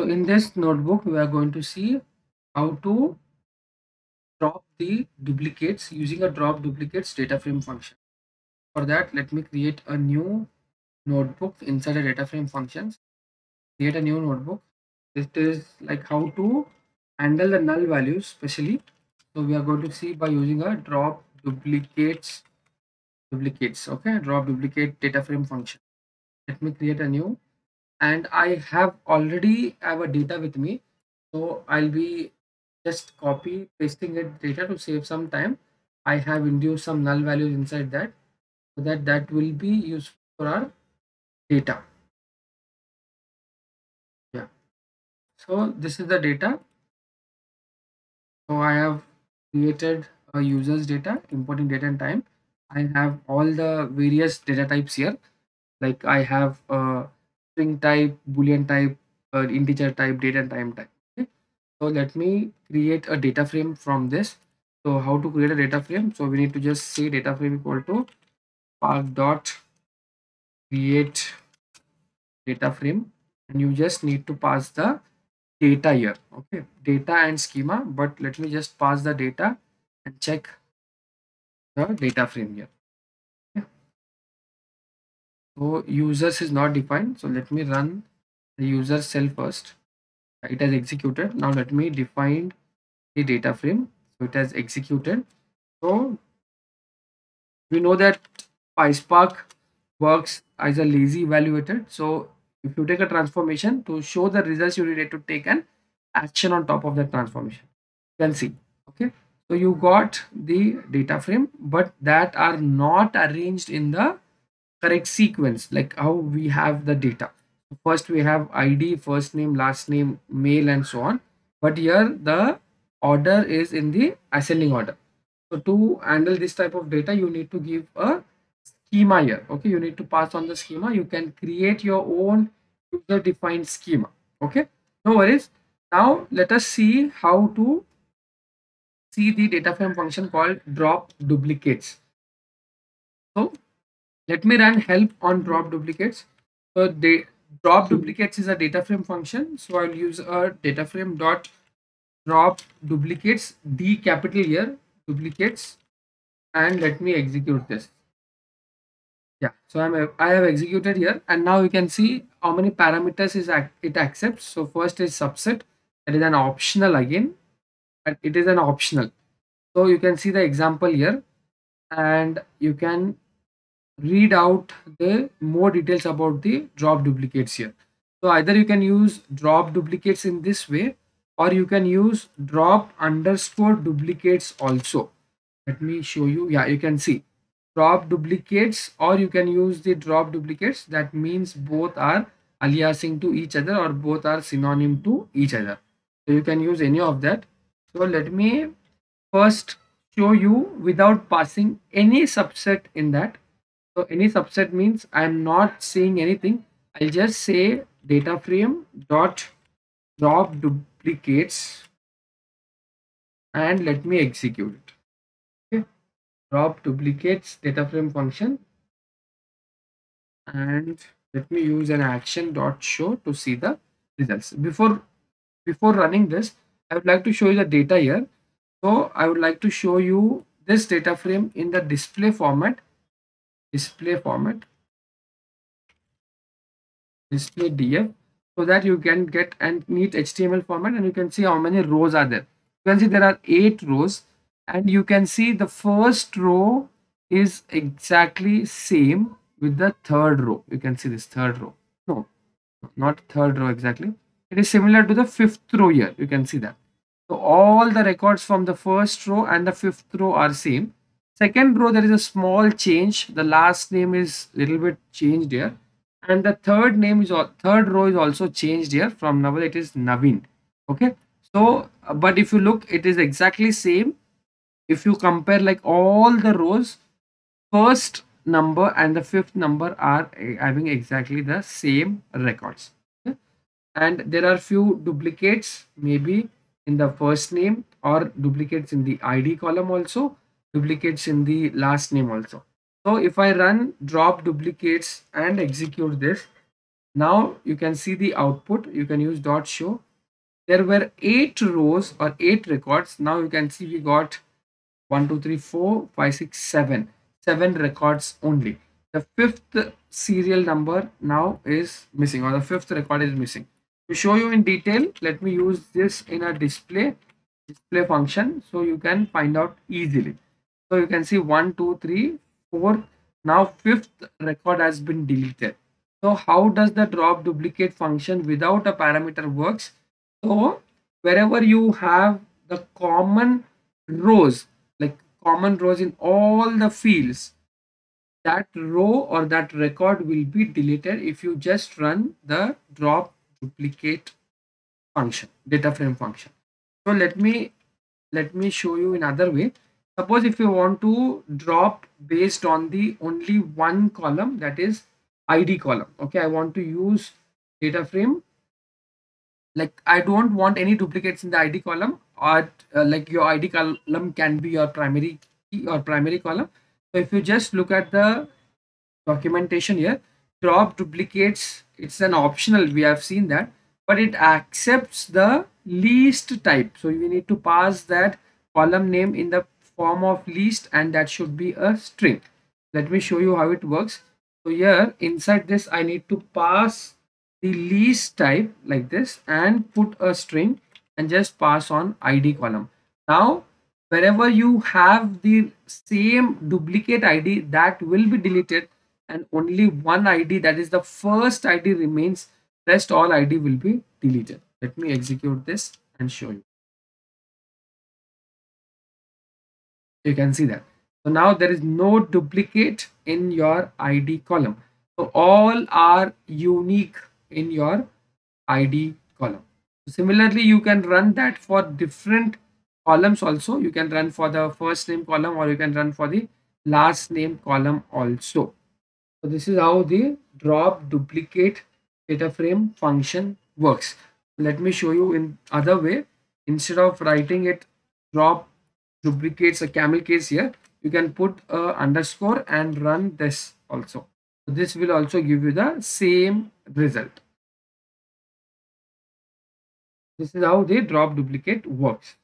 So in this notebook, we are going to see how to drop the duplicates using a drop duplicates data frame function. For that, let me create a new notebook inside a data frame functions. Create a new notebook. This is like how to handle the null values especially. So we are going to see by using a drop duplicates duplicates okay drop duplicate data frame function let me create a new and i have already have a data with me. So i'll be just copy pasting it data to save some time. I have induced some null values inside that so that that will be used for our data. Yeah. So this is the data. So i have created a user's data importing data and time. I have all the various data types here. Like i have a string type boolean type uh, integer type data and time type. Okay? So let me create a data frame from this. So how to create a data frame? So we need to just say data frame equal to spark dot create data frame. And you just need to pass the data here. Okay? Data and schema but let me just pass the data and check the data frame here. So users is not defined. So let me run the user cell first. It has executed. Now let me define the data frame. So it has executed. So we know that PySpark works as a lazy evaluator. So if you take a transformation to show the results you need to take an action on top of that transformation. You can see. Okay? So you got the data frame but that are not arranged in the correct sequence like how we have the data. First we have id first name last name male and so on. But here the order is in the ascending order. So to handle this type of data you need to give a schema here. Okay you need to pass on the schema. You can create your own user defined schema. Okay no worries. Now let us see how to see the data frame function called drop duplicates. So let me run help on drop duplicates. So the drop duplicates is a data frame function. So i'll use a data frame dot drop duplicates d capital here duplicates and let me execute this. Yeah so i'm i have executed here. And now you can see how many parameters is it accepts. So first is subset. That is an optional again. And it is an optional. So you can see the example here. And you can read out the more details about the drop duplicates here. So either you can use drop duplicates in this way or you can use drop underscore duplicates also. Let me show you. Yeah you can see. Drop duplicates or you can use the drop duplicates. That means both are aliasing to each other or both are synonym to each other. So you can use any of that. So let me first show you without passing any subset in that so any subset means i'm not saying anything. I'll just say data frame dot drop duplicates and let me execute it. Okay. Drop duplicates data frame function and let me use an action dot show to see the results. Before before running this i would like to show you the data here. So I would like to show you this data frame in the display format, display format, display df, so that you can get a neat HTML format and you can see how many rows are there. You can see there are eight rows and you can see the first row is exactly same with the third row. You can see this third row. No, not third row exactly. It is similar to the fifth row here. You can see that. So all the records from the first row and the fifth row are same. Second row, there is a small change. The last name is a little bit changed here. And the third name is, third row is also changed here. From Naval, it is Naveen. Okay. So, uh, but if you look, it is exactly same. If you compare like all the rows, first number and the fifth number are eh, having exactly the same records. Okay? And there are few duplicates, maybe in the first name or duplicates in the id column also duplicates in the last name also. So if i run drop duplicates and execute this now you can see the output. You can use dot show. There were eight rows or eight records. Now you can see we got one two three four five six seven. Seven records only. The fifth serial number now is missing or the fifth record is missing. To show you in detail let me use this in a display display function so you can find out easily so you can see one two three four now fifth record has been deleted so how does the drop duplicate function without a parameter works? So wherever you have the common rows, like common rows in all the fields, that row or that record will be deleted if you just run the drop duplicate function, data frame function. So let me let me show you another way. Suppose if you want to drop based on the only one column that is id column okay? I want to use data frame. Like i don't want any duplicates in the id column or uh, like your id column can be your primary key or primary column. So if you just look at the documentation here drop duplicates it's an optional we have seen that but it accepts the list type. So we need to pass that column name in the form of list and that should be a string let me show you how it works so here inside this I need to pass the list type like this and put a string and just pass on ID column. Now wherever you have the same duplicate ID that will be deleted and only one ID that is the first ID remains rest all ID will be deleted. Let me execute this and show you. You can see that. So now there is no duplicate in your ID column. So all are unique in your ID column. Similarly, you can run that for different columns also. You can run for the first name column or you can run for the last name column also. So this is how the drop duplicate data frame function works. Let me show you in other way. Instead of writing it drop duplicates a camel case here, you can put a underscore and run this also. This will also give you the same result. This is how the drop duplicate works